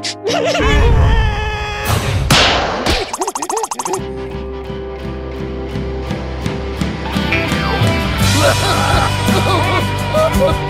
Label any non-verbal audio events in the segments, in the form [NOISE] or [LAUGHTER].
Ha ha ha!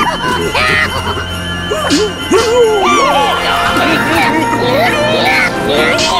Yeah! [LAUGHS] [LAUGHS]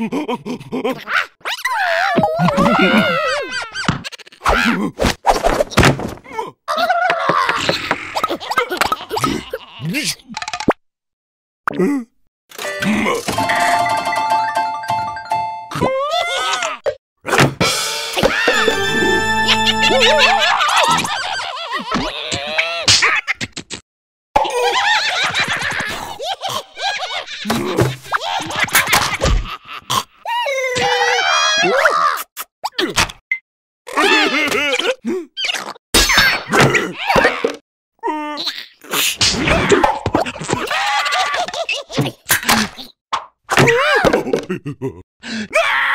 [LAUGHS] ah! [LAUGHS] no!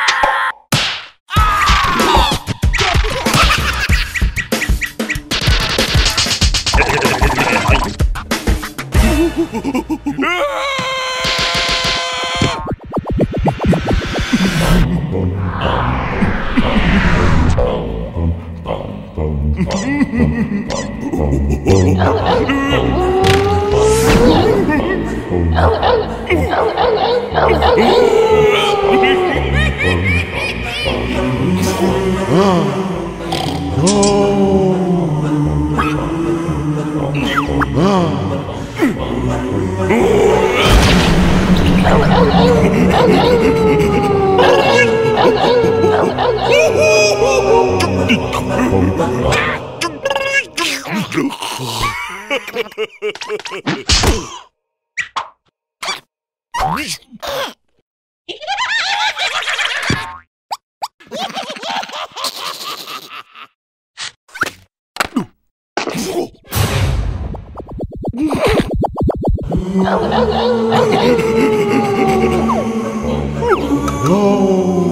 no.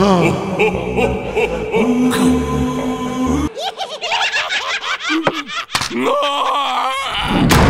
[LAUGHS] [LAUGHS] no!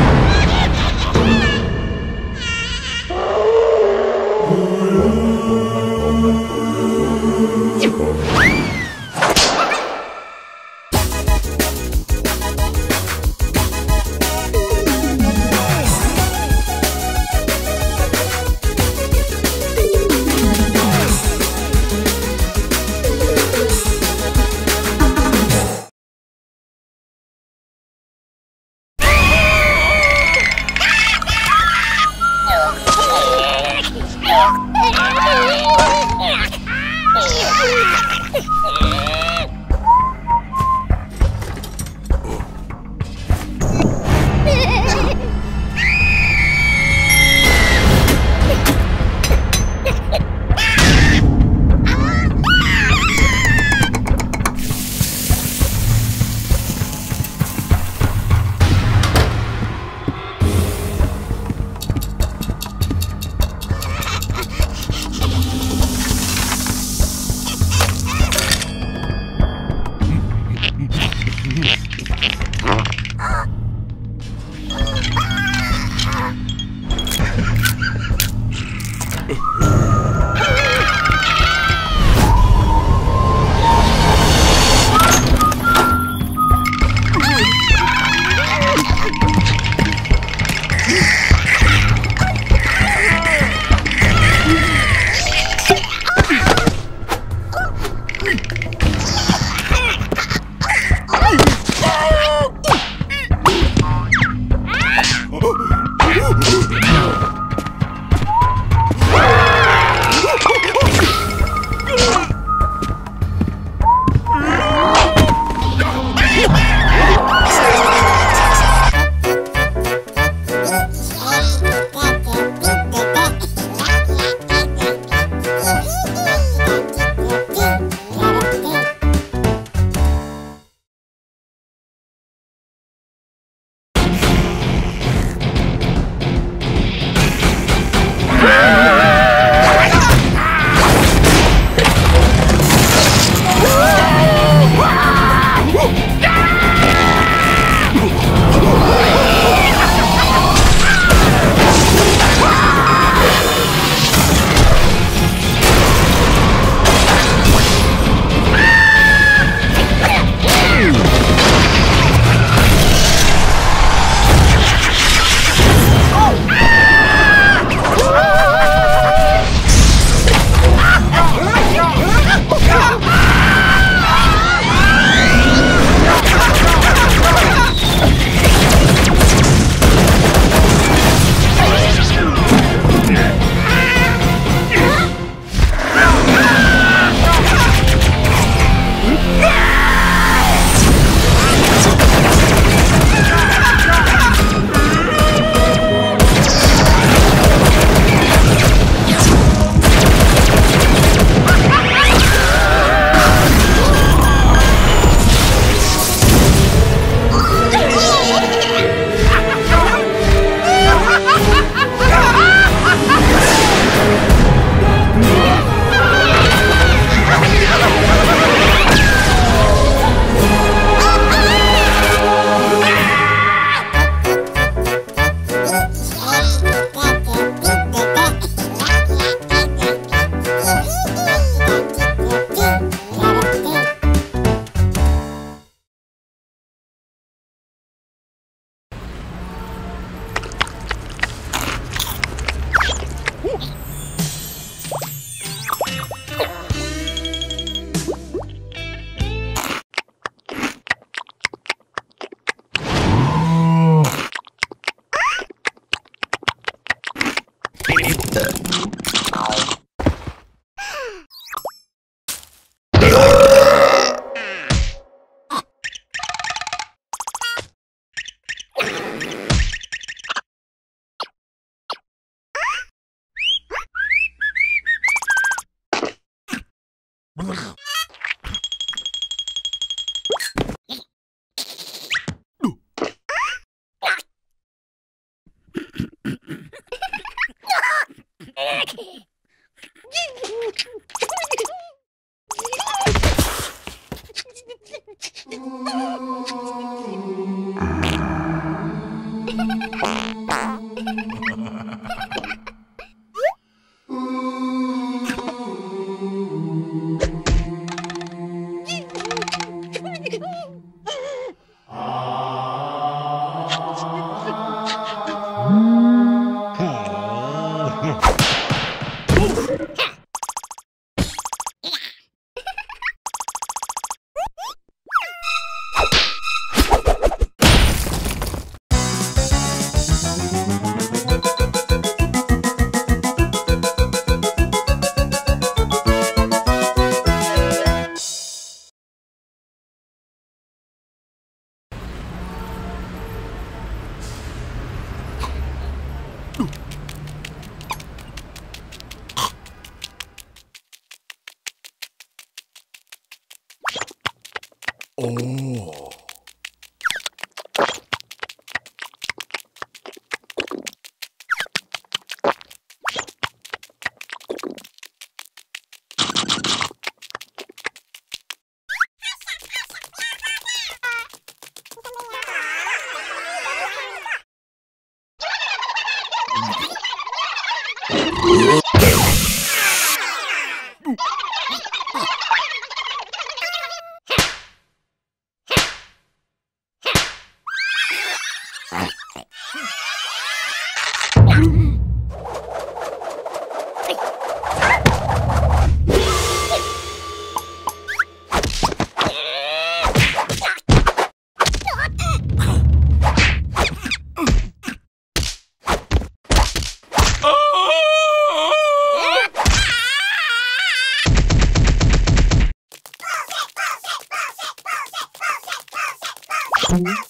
Thank.